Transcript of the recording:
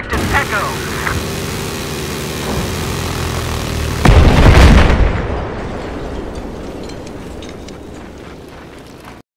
Objective Echo.